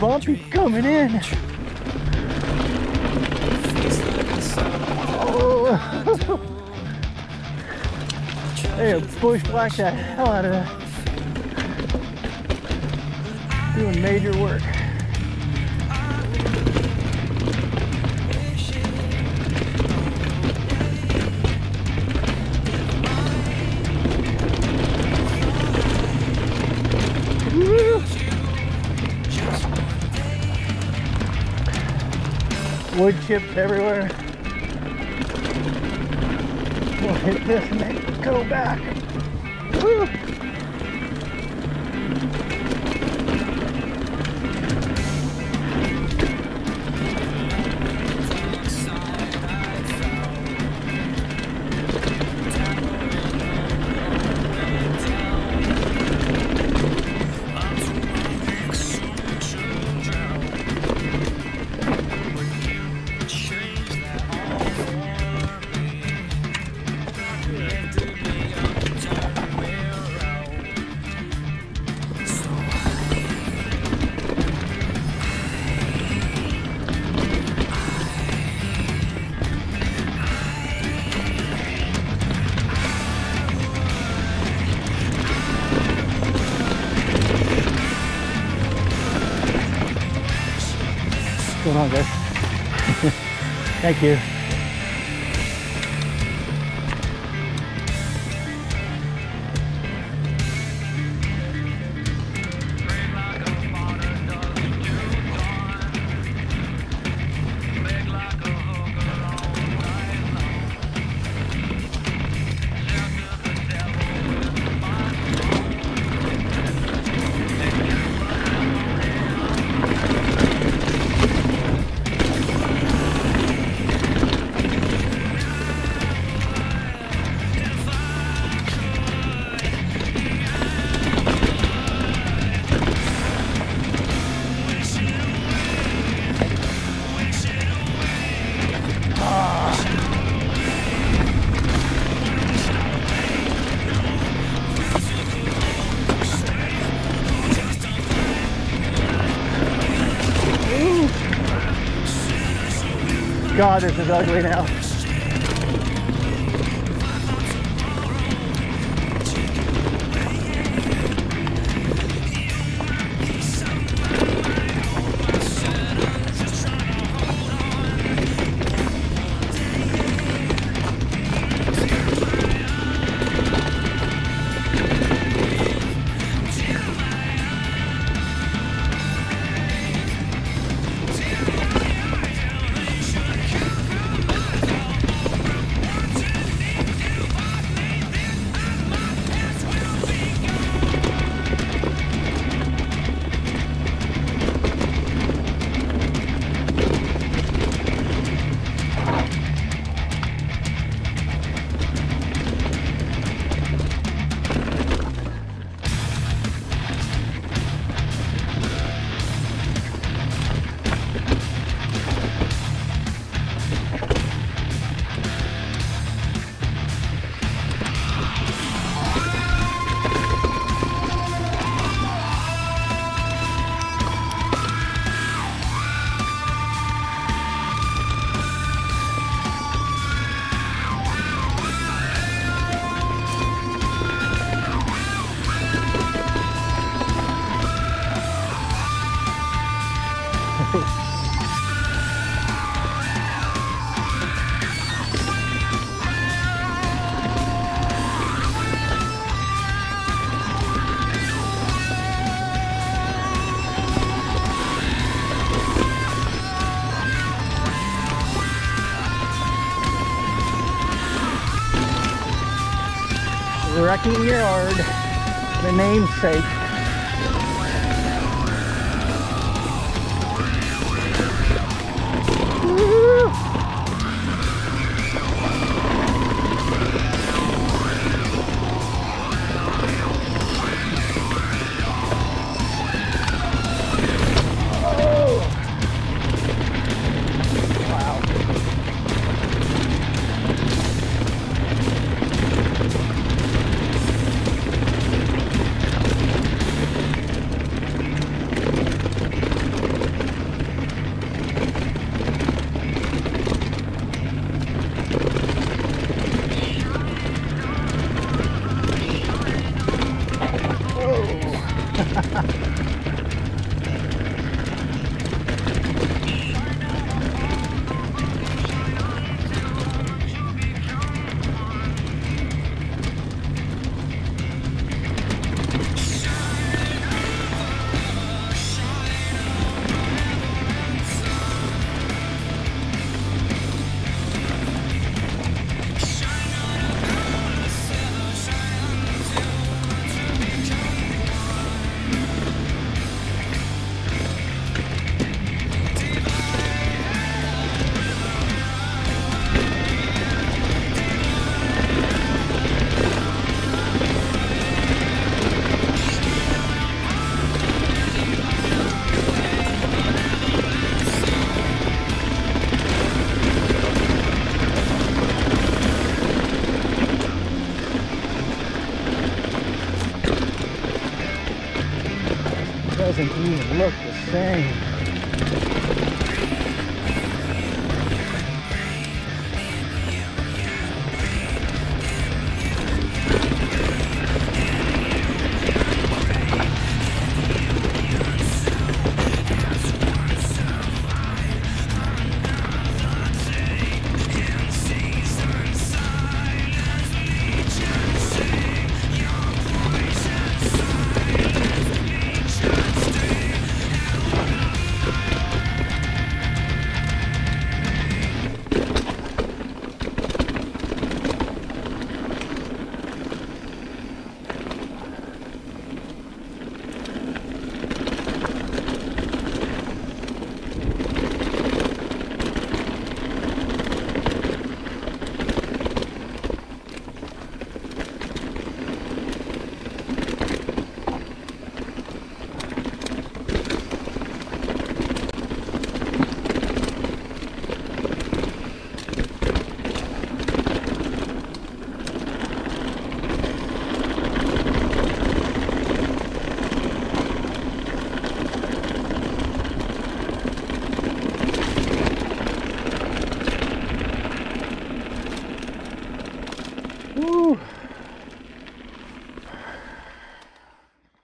bumpy coming in. Oh. they bushwhacked the hell out of that. Doing major work. Wood chips everywhere. We'll hit this and then go back. Woo. On, guys? Thank you. God, this is ugly now. Wrecking Yard, the namesake. Doesn't even look the same.